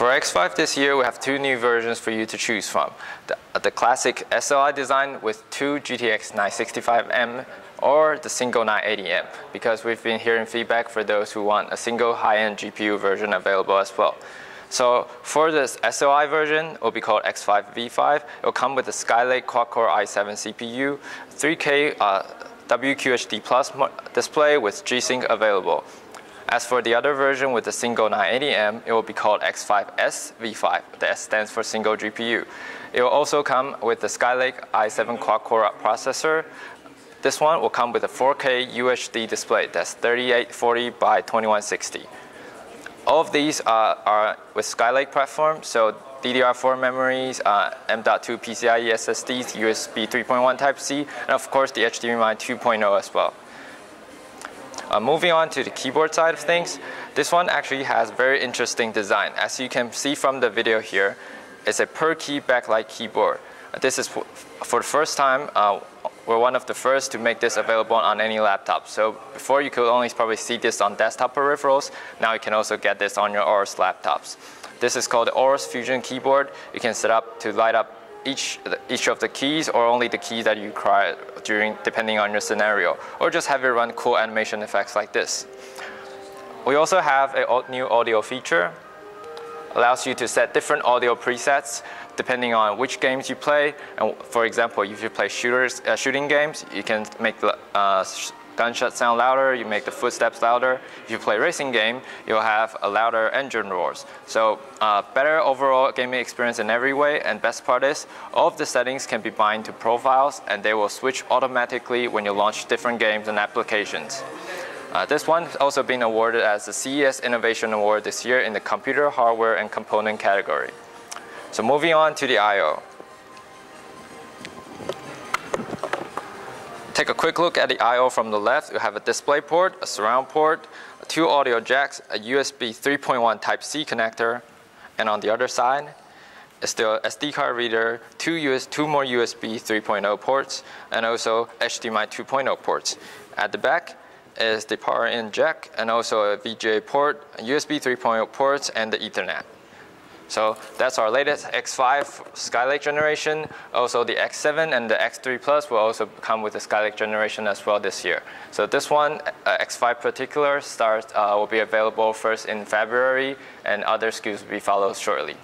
For X5 this year, we have two new versions for you to choose from. The, the classic SLI design with two GTX 965M or the single 980M because we've been hearing feedback for those who want a single high-end GPU version available as well. So for this SLI version, it will be called X5 V5. It will come with a Skylake quad-core i7 CPU, 3K uh, WQHD Plus display with G-Sync available. As for the other version with the single 980M, it will be called X5S V5. The S stands for single GPU. It will also come with the Skylake i7 quad-core processor. This one will come with a 4K UHD display that's 3840 by 2160. All of these are, are with Skylake platform, so DDR4 memories, uh, M.2 PCIe SSDs, USB 3.1 Type-C, and of course the HDMI 2.0 as well. Uh, moving on to the keyboard side of things, this one actually has very interesting design. As you can see from the video here, it's a per key backlight keyboard. This is for the first time, uh, we're one of the first to make this available on any laptop. So before you could only probably see this on desktop peripherals, now you can also get this on your Aorus laptops. This is called the Aorus Fusion keyboard. You can set up to light up each, each of the keys or only the keys that you require during, depending on your scenario, or just have it run cool animation effects like this. We also have a new audio feature allows you to set different audio presets depending on which games you play. And for example, if you play shooters, uh, shooting games, you can make the uh, gunshot sound louder, you make the footsteps louder. If you play racing game, you'll have a louder engine roars. So uh, better overall gaming experience in every way. And best part is, all of the settings can be bind to profiles and they will switch automatically when you launch different games and applications. Uh, this one has also been awarded as the CES Innovation Award this year in the computer, hardware, and component category. So moving on to the I.O. Take a quick look at the I.O. from the left. You have a display port, a surround port, two audio jacks, a USB 3.1 Type-C connector, and on the other side, is the SD card reader, two, US, two more USB 3.0 ports, and also HDMI 2.0 ports. At the back, is the power in jack and also a VGA port, USB 3.0 ports, and the Ethernet. So that's our latest X5 Skylake generation. Also the X7 and the X3 Plus will also come with the Skylake generation as well this year. So this one, uh, X5 particular, starts, uh, will be available first in February and other SKUs will be followed shortly.